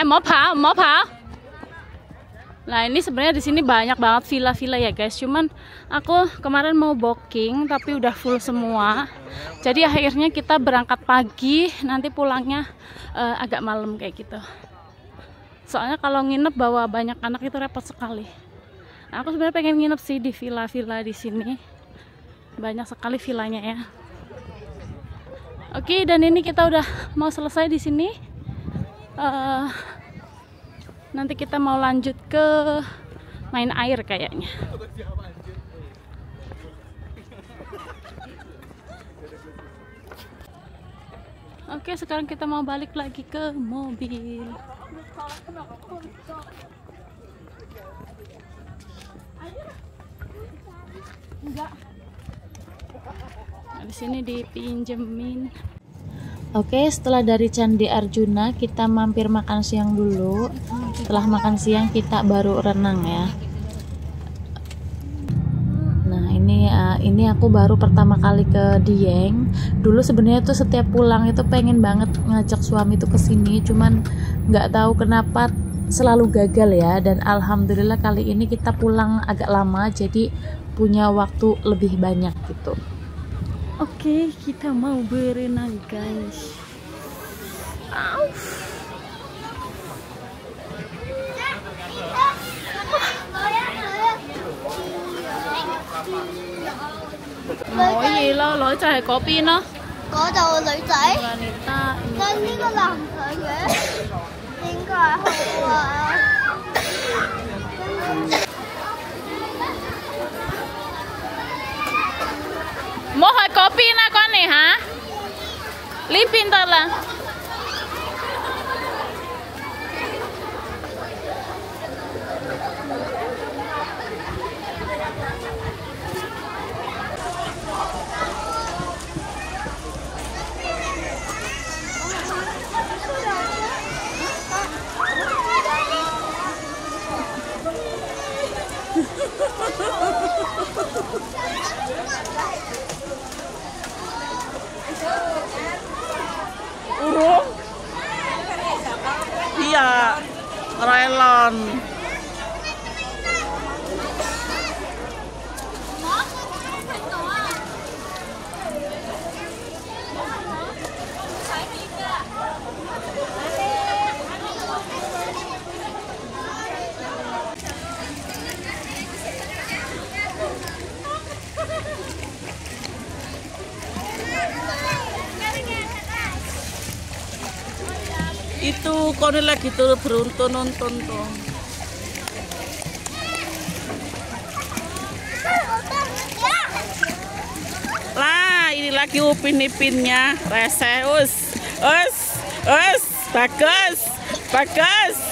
Eh. Nah ini sebenarnya di sini banyak banget villa-villa ya guys. Cuman aku kemarin mau booking tapi udah full semua. Jadi akhirnya kita berangkat pagi, nanti pulangnya uh, agak malam kayak gitu. Soalnya kalau nginep bawa banyak anak itu repot sekali. Nah, aku sebenarnya pengen nginep sih di villa-villa di sini. Banyak sekali villanya ya. Oke, dan ini kita udah mau selesai di sini. Uh, nanti kita mau lanjut ke main air kayaknya. Oke, sekarang kita mau balik lagi ke mobil. Enggak di sini dipinjemin Oke, setelah dari Candi Arjuna kita mampir makan siang dulu. Setelah makan siang kita baru renang ya. Nah, ini uh, ini aku baru pertama kali ke Dieng. Dulu sebenarnya tuh setiap pulang itu pengen banget ngajak suami itu ke sini, cuman nggak tahu kenapa selalu gagal ya. Dan alhamdulillah kali ini kita pulang agak lama, jadi punya waktu lebih banyak gitu. Oke, kita mau berenang, guys. Auf. Mỗi gì lo, lỗi trời có pin đó. Có đầu lỗi trời. Là người ta. Nên như là làm thời nghĩa. Nên gọi hậu mua hơi có pin à con này hả? Lý pin thật là Ha ha ha ha ha! ไรลอน Itu ini lagi tuh beruntun nonton tuh. Lah, ini lagi upin ipinnya, rese, us, us, us, bagus, bagus.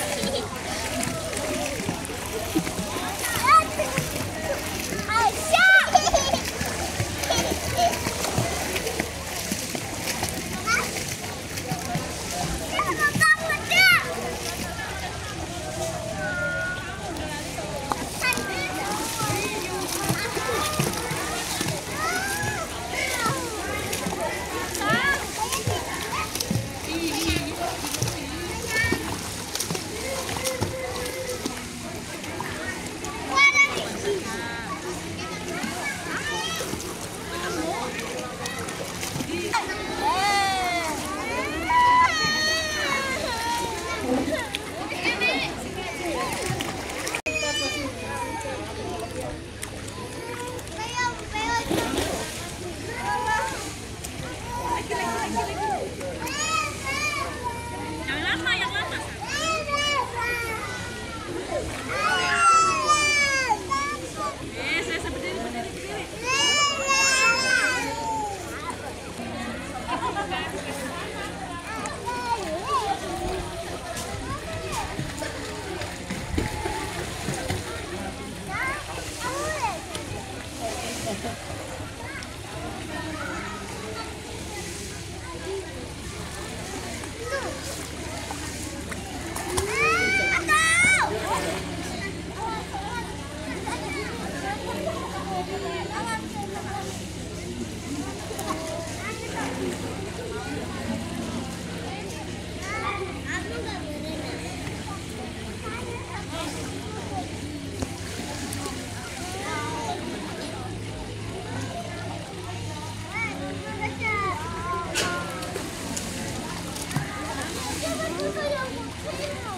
Yeah.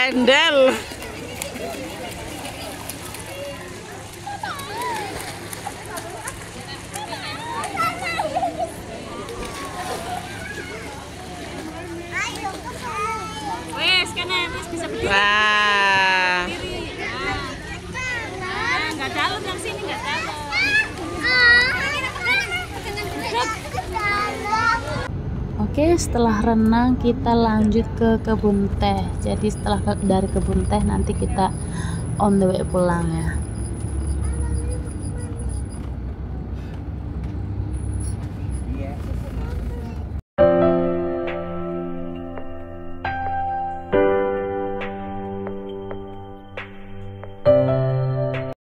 Wendell. Oke, setelah renang kita lanjut ke kebun teh. Jadi setelah dari kebun teh nanti kita on the way pulang ya.